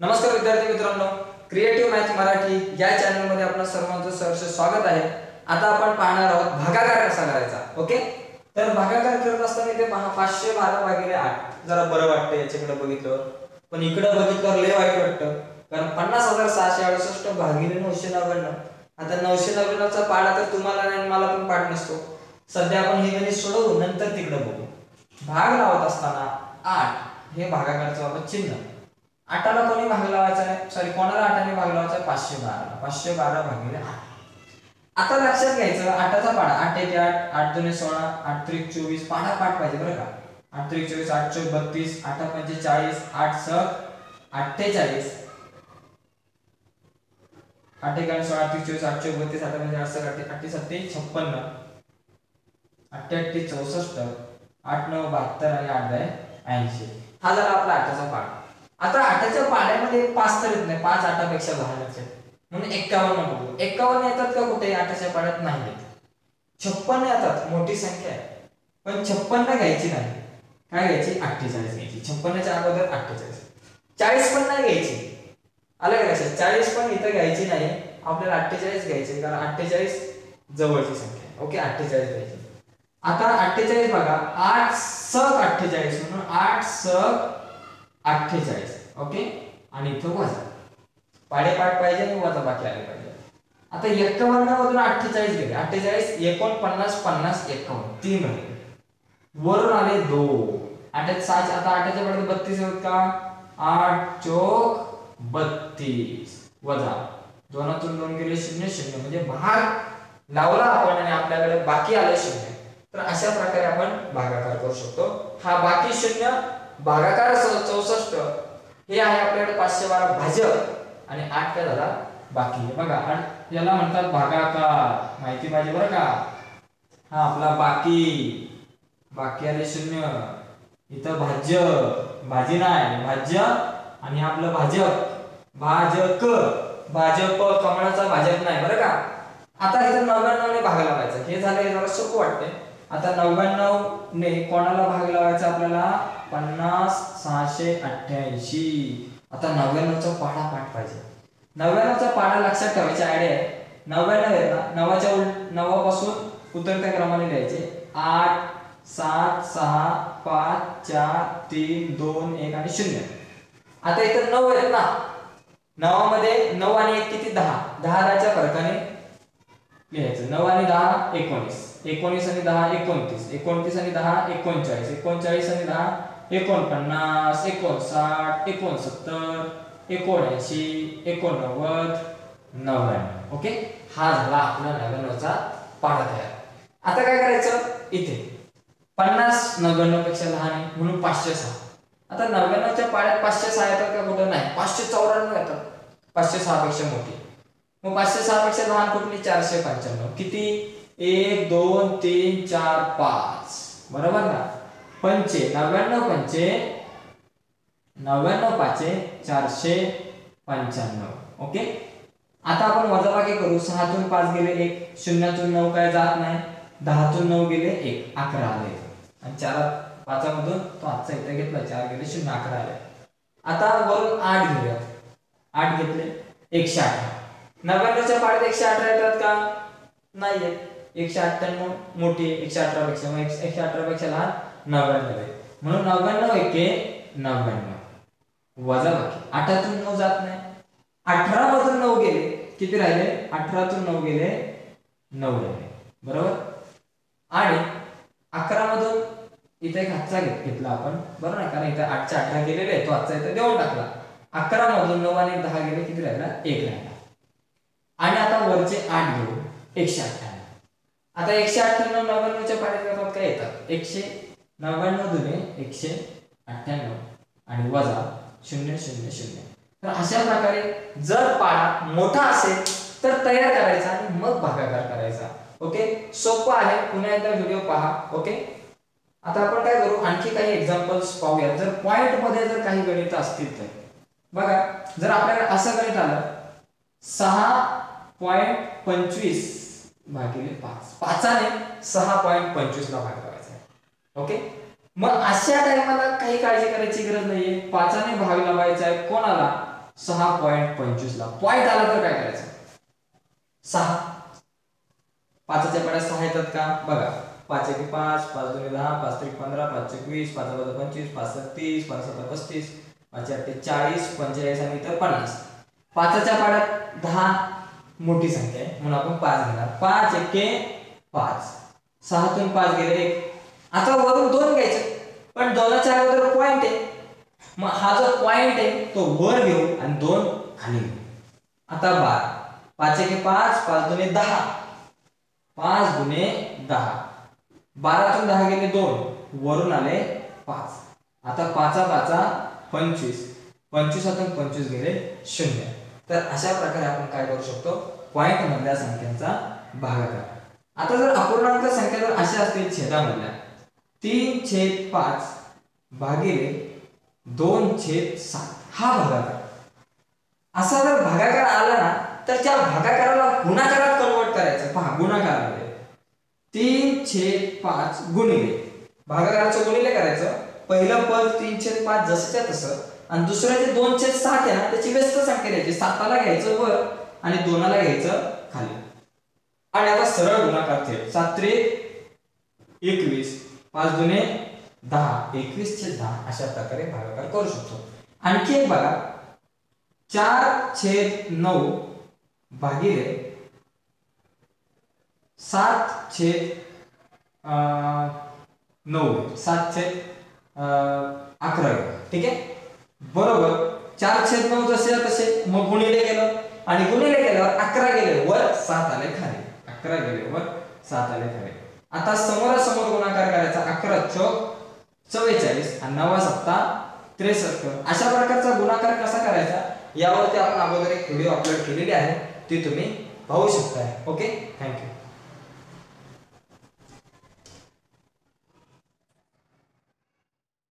नमस्कार विद्यार्थी मित्रांनो क्रिएटिव्ह मॅथ मराठी या चॅनलमध्ये आपलं सर्वांचं सहर्ष स्वागत आहे. आता आपण पाहणार आहोत भागाकार कसा करायचा ओके तर भागाकार करत असताना इथे पहा पाचशे बारा भागिले आठ. जरा बरं वाटतं याच्याकडे बघितलं. पण इकडे बघितलं लय वाईट वाटतं. कारण पन्नास हजार सहाशे अडुसष्ट भागिले नऊशे नव्याण्णव. आता नऊशे नव्याण्णवचा पाडा तर तुम्हाला नाही आणि मला पण पाठ नसतो. सध्या आपण हे गणित सोडवू नंतर तिकडे बघू. भाग लावत असताना आठ हे भागाकारचं आपण चिन्ह. आठाला कोणी भाग लावायचा आहे सॉरी कोणाला आठाने भाग लावायचा? पाचशे बारा पाचशे बारा भागिले आठ. आता लक्षात घ्यायचं आठाचा पाडा. आठ एक आठ आठ दोन सोळा आठ त्रिक चोवीस पाडा पाठ पाहिजे बरं का? आठ त्रिक चोवीस आठ चोवीस बत्तीस आठ पंचेचाळीस आठ म्हणजे स अठ्ठेचाळीस आठ एक आठ सोळा आठ चोवीस आठ चोवीस बत्तीस आठ पंचे म्हणजे आठ सक अठ्ठे अठ्ठे छप्पन्न. अठ्ठ्याऐंशी चौसष्ट. आठ नऊ बहात्तर आणि आठ दहा ऐंशी. हा झाला आपला आठाचा पाठ आता आठाच्या पाड्यामध्ये पाच तर येत नाही पाच आठापेक्षा लहान म्हणून एक्कावन्न बघू एक्कावन्न येतात का कुठे? आठाच्या पाड्यात नाही येत. छप्पन येतात मोठी संख्या आहे. पण छप्पन्न घ्यायची नाही. काय घ्यायची? अठ्ठेचाळीस घ्यायची. छप्पन्नच्या अगोदर अठ्ठेचाळीस. चाळीस पण नाही घ्यायची. आलं का लक्षात चाळीस पण इथं घ्यायची नाही. आपल्याला अठ्ठेचाळीस घ्यायचे कारण अठ्ठेचाळीस जवळची संख्या आहे. ओके अठ्ठेचाळीस घ्यायची. आता अठ्ठेचाळीस बघा. आठ सक अठ्ठेचाळीस म्हणून आठ सक अठ्ठेचाळीस ओके आणि इथं वजा. पाडेपाठ पाहिजे आणि वजा बाकी आले पाहिजे. आता एक्कावन्न मधून अठ्ठेचाळीस गेले. अठ्ठेचाळीस एकोणपन्नास पन्नास एकावन्न. तीन राहिले. वरून आले दोन. आठ सात आता आठाच्या पडत बत्तीस होत का? आठ चोक बत्तीस. वजा. दोनातून दोन गेले शून्य शून्य. म्हणजे भाग लावला आपण आणि आपल्याकडे बाकी आलं शून्य. तर अशा प्रकारे आपण भागाकार करू शकतो. हा बाकी शून्य भागाकार चौसष्ट. हे आहे आपल्याकडे पाचशे बारा भाजक आणि आठ काय झाला? बाकी आहे. बघा आणि याला म्हणतात भागाकार. माहिती पाहिजे बरं का? हा आपला बाकी. बाकी आले शून्य. इथं भाज्य. भाजी नाही भाज्य आणि आपलं भाजक. भाजक. भाजप कमळाचा भाजप नाही बरं का? आता इथं नव्याण्णवने भाग लावायचा. हे झालं हे जरा सोपं वाटतंय. आता नव्याण्णव ने कोणाला भाग लावायचा आपल्याला? पन्नास सहाशे अठ्ठ्याऐंशी. आता नव्याण्णवचा पाढा पाठ पाहिजे. नव्याण्णवचा पाढा लक्षात ठेवायची आयडिया आहे. नव्याण्णव आहे ना? नवाच्या उल नवापासून उतरत्या क्रमाने लिहायचे. आठ सात सहा पाच चार तीन दोन एक आणि शून्य. आता इथं नऊ आहेत ना? नवामध्ये नऊ आणि एक किती? दहा. दहा दहाच्या फरकाने लिहायचं. नऊ आणि दहा एकोणीस. एकोणीस आणि दहा एकोणतीस. एकोणतीस आणि दहा एकोणचाळीस. एकोणचाळीस आणि दहा एकोणपन्नास. एकोणसाठ एकोणसत्तर एकोणऐंशी एकोणनव्वद नव्याण्णव. ओके? हा झाला आपला नव्याण्णवचा पाढा तयार. आता काय करायचं? इथे. पन्नास नव्याण्णवपेक्षा लहान आहे म्हणून पाचशे सहा. आता नव्याण्णवच्या पाड्यात पाचशे सहा येतात का कुठं? नाही. पाचशे चौऱ्याण्णव येतात. पाचशे सहा पेक्षा मोठी. मग पाचशे सहा पेक्षा लहान कुठली? चारशे पंच्याण्णव. किती? एक दोन तीन चार पाच. बरोबर ना? पंचे नव्याण्णव पंचे नव्याण्णव पाचे चारशे पंच्याण्णव. ओके? आता आपण वजाबाकी करू. सहातून पाच गेले एक शून्यातून नऊ काय जात नाही. दहातून नऊ गेले एक अकरा आले. आणि चार पाचामधून तो आजचा इथं घेतला. चार गेले शून्य अकरा आले. आता वरून आठ घेऊयात. आठ घेतले. एकशे अठरा. नव्याण्णवच्या पाड्यात एकशे अठरा येतात का? नाही येत एकशे अठ्ठ्याण्णव मोठी एकशे अठरा पेक्षा. मग एकशे अठरा पेक्षा लहान नव्याण्णव आहे. म्हणून नव्याण्णव एके नव्याण्णव. वजा बाकी. आठातून नऊ जात नाही. अठरा मधून नऊ गेले. किती राहिले? अठरातून नऊ गेले नऊ राहिले. बरोबर? आणि अकरा मधून इथे एक हातचा घेत घेतला आपण. बरोबर ना? कारण इथे आठशे अठरा गेलेले आहे, तो हातचा इथे देऊन टाकला. अकरा मधून नऊ आणि दहा गेले. किती राहिला? एक राहिला. आणि आता वरचे आठ घेऊ. एकशे अठरा आता एकशे अठ्ठ्याण्णव नव्याण्णवच्या पाड्यात काय येतात एकशे नव्याण्णव दुने एकशे अठ्ठ्याण्णव आणि वजा शून्य शून्य शून्य. तर अशा प्रकारे जर पाडा मोठा असेल तर तयार करायचा आणि मग भागाकार करायचा. ओके? सोपं आहे. पुन्हा एकदा व्हिडिओ पहा. ओके? आता आपण काय करू? आणखी काही एक्झाम्पल्स पाहूया जर पॉइंटमध्ये जर काही गणित असतील तर. बघा जर आपल्याकडे असं गणित आलं. सहा पॉइंट पंचवीस भागिले पाच. पाचाने सहा पॉईंट पंचवीस ला भाग करायचा आहे. ओके मग अशा टायमाला काही काळजी करायची गरज नाहीये. पाचाने भाग लावायचा आहे. कोणाला? सहा पॉईंट पंचवीस ला. पॉईंट आला तर काय करायचं? सहा. पाचच्या पाड्यात सहा येतात का? बघा. पाच एक पाच पाच दोन दहा पाच त्रिक पंधरा पाच एक वीस पाच पाच पंचवीस पाच सात तीस पाच सात पस्तीस पाच आठ चाळीस पंचेचाळीस आणि इतर पन्नास. पाचाच्या पाड्यात दहा मोठी संख्या आहे. म्हणून आपण पाच घेणार. पाच एके पाच. सहातून पाच गेले एक. आता वरून दोन घ्यायचे. पण दोनाच्या अगोदर पॉइंट आहे. मग हा जो पॉइंट आहे तो वर घेऊ आणि दोन खाली घेऊ. आता बारा. पाच एके पाच. पाच दोन्ही दहा. पाच गुणे दहा. बारातून दहा गेले दोन. वरून आले पाच. आता पाचा पाचा पंचवीस. पंचवीसातून पंचवीस गेले शून्य. तर अशा प्रकारे आपण काय करू शकतो? पॉईंट मधल्या संख्यांचा भागाकार आता जर अपूर्णांक संख्या जर अशा असतील छेदामधल्या तीन छेद पाच भागिले दोन छेद सात हा भागाकार. असा जर भागाकार आला ना तर त्या भागाकाराला गुणाकारात कन्वर्ट करायचं. पहा गुणाकारामध्ये. तीन छेद पाच गुणिले. भागाकाराचं गुणिले करायचं. पहिलं पद तीन छेद पाच जसंच्या तसं. आणि दुसरं जे दोन छेद सात आहे ना त्याची व्यस्त संख्या द्यायची. साताला घ्यायचं वर आणि दोनाला घ्यायचं खाली. आणि आता सरळ गुणाकार थेट सात त्रिक एकवीस. पाच दोने दहा. एकवीस छेद दहा. अशा प्रकारे भागाकार करू शकतो. आणखी एक बघा. चार छेद नऊ भागिले सात छेद अं, नऊ. सात छेद अं, अकरा. ठीक आहे? बरोबर. चार छेद नऊ जसे तसे. मग गुणिले गेलं आणि गुणिले गेल्यावर अकरा गेले वर सात आले खाली. अकरा गेले वर सात आले खाली. आता समोरासमोर गुणाकार करायचा अकरा चौक चव्वेचाळीस आणि नवा सत्ता त्रेसष्ट. अशा प्रकारचा गुणाकार कसा करायचा? यावरती आपण अगोदर एक व्हिडिओ अपलोड केलेली आहे. ती तुम्ही पाहू शकताय. Okay thank you